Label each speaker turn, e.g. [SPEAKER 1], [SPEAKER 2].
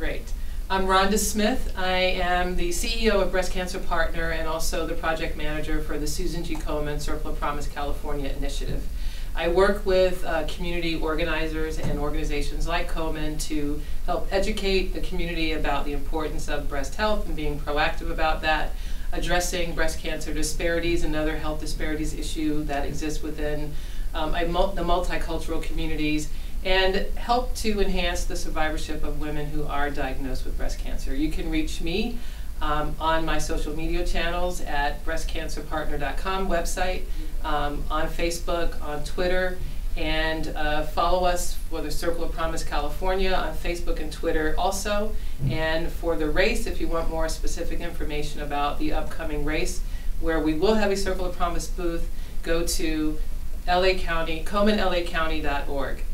[SPEAKER 1] Great. I'm Rhonda Smith. I am the CEO of Breast Cancer Partner and also the project manager for the Susan G. Komen Circle of Promise California initiative. I work with uh, community organizers and organizations like Komen to help educate the community about the importance of breast health and being proactive about that, addressing breast cancer disparities and other health disparities issue that exists within um, mul the multicultural communities, and help to enhance the survivorship of women who are diagnosed with breast cancer. You can reach me um, on my social media channels at breastcancerpartner.com website, um, on Facebook, on Twitter, and uh, follow us for the Circle of Promise California on Facebook and Twitter also. And for the race, if you want more specific information about the upcoming race, where we will have a Circle of Promise booth, go to LA County, KomenLACounty.org.